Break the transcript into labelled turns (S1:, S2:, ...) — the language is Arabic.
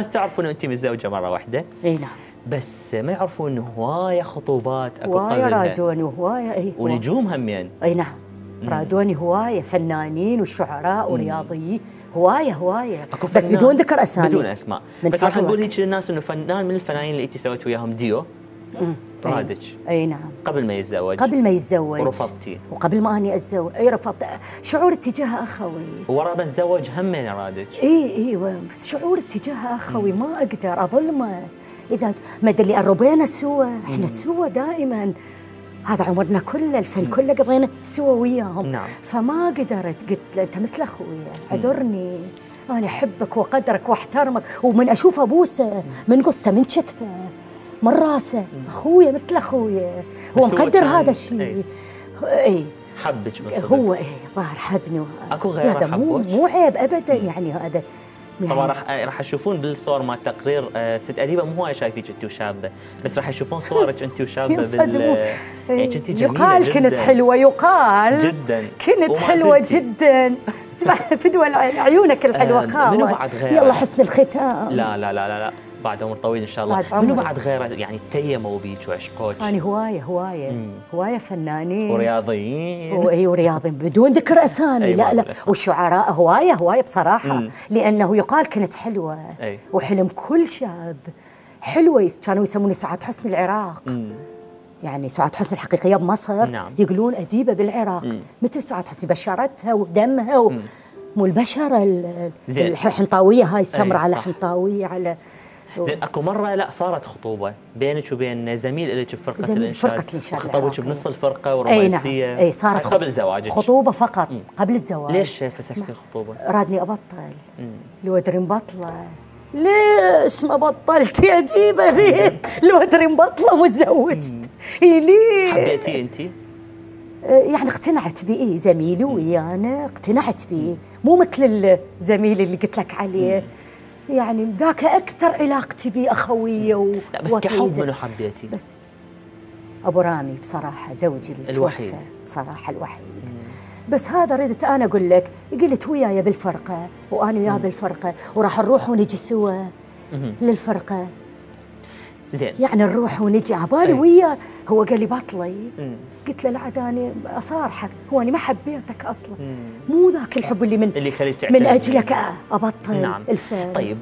S1: الناس تعرفون انت متزوجه مرة واحدة؟
S2: إي نعم.
S1: بس ما يعرفون انه هوايه خطوبات أكو
S2: هواية
S1: قبلها.
S2: رادوني وهواية إي
S1: ونجوم همين
S2: إي نعم. رادوني هواية فنانين وشعراء ورياضيين. هواية هواية
S1: أكو
S2: بس بدون ذكر أسامي.
S1: بدون
S2: أسماء.
S1: بس راح. نقول هيك للناس إنه فنان من الفنانين اللي انت سويت وياهم ديو.
S2: مم. أي-
S1: رادج
S2: أي نعم.
S1: قبل ما يتزوج.
S2: قبل ما يتزوج.
S1: ورفضتي.
S2: وقبل ما اني اتزوج أي رفضت شعور اتجاه أخوي.
S1: ورا ما تزوج همين رادج
S2: إي إي شعور اتجاه أخوي. ما أقدر أظلمه. إذا ما أدري اللي قربينا سوا إحنا سوا دائما. هذا عمرنا كله الفن كله قضينا سوا وياهم.
S1: نعم.
S2: فما قدرت. قلت له أنت مثل أخوي. عذرني أنا أحبك وأقدرك وأحترمك. ومن أشوف أبوسه من قصته من كتفه. من راسه أخويا مثل أخويا. هو
S1: بس
S2: مقدر هذا الشيء. اي
S1: حبك بالصدق
S2: هو إيه ظاهر حبني. و-
S1: أكو غيره
S2: هذا مو؟ مو عيب ابدا. يعني هذا
S1: طبعا
S2: يعني
S1: راح راح يشوفون بالصور مال التقرير آه، ست أديبة. مو هواي شايفيك أنت وشابة بس راح يشوفون صورك أنت وشابة بال. يعني كنت جميلة
S2: يقال
S1: جداً.
S2: كنت حلوة يقال
S1: جداً.
S2: كنت
S1: حلوة.
S2: جدا. فدوى عيونك الحلوة
S1: آه،
S2: خالة
S1: منو بعد غيره؟
S2: يلا حسن الختام.
S1: لا لا لا لا لا. بعد عمر طويل إن شاء الله
S2: بعد
S1: منو
S2: عمر.
S1: بعد غيره يعني تيموا بيك وعشقوك
S2: أنا هواية هواية
S1: مم.
S2: هواية فنانين
S1: ورياضيين
S2: واي ورياضيين بدون ذكر أسامي
S1: أي
S2: لا لا. والشعراء هواية هواية بصراحة
S1: مم.
S2: لأنه يقال كنت حلوة
S1: أي.
S2: وحلم كل شاب حلوة كانوا يسموني سعاد حسن العراق
S1: مم.
S2: يعني سعاد حسن الحقيقية بمصر
S1: نعم.
S2: يقولون أديبة بالعراق
S1: مم.
S2: مثل سعاد حسن بشرتها ودمها و... مو
S1: البشرة.
S2: الحنطاوية هاي السمراء
S1: أي،
S2: على. حنطاوية على
S1: زين أكو مرة لا صارت خطوبة بينك وبين زميل لك بفرقة
S2: زميل
S1: الانشاد
S2: فرقة الإنشاد
S1: خطبوك
S2: العراقية.
S1: بنص الفرقة
S2: أي
S1: ورومانسية.
S2: نعم أي صارت
S1: قبل زواجك.
S2: خطوبة فقط قبل الزواج.
S1: ليش فسختي الخطوبه؟
S2: رادني أبطل. لو ادري مبطلة. ليش ما بطلت يا ديبة؟ لو ادري مبطلة وتزوجت إي ليه؟
S1: حبيتيه انت؟
S2: يعني اقتنعت بيه إيه زميلي ويانا اقتنعت بيه مو مثل الزميل اللي قلت لك عليه. يعني ذاك أكثر علاقتي بيه اخويه و
S1: لا بس كحب. منو حبيتي؟
S2: بس أبو رامي بصراحة زوجي اللي
S1: الوحيد.
S2: بصراحة الوحيد بس هذا ردت أنا أقول لك قلت وياي بالفرقة وأنا وياه بالفرقة وراح نروح ونجي سوا للفرقة
S1: زين.
S2: يعني نروح ونجي عبالي
S1: أي.
S2: وياه هو قال لي بطلي.
S1: مم.
S2: قلت له لا عاد أنا أصارحك. هو أنا ما حبيتك أصلا. مو ذاك الحب اللي من
S1: اللي يخليك
S2: من. أجلك أبطل
S1: نعم.
S2: الفن.
S1: طيب.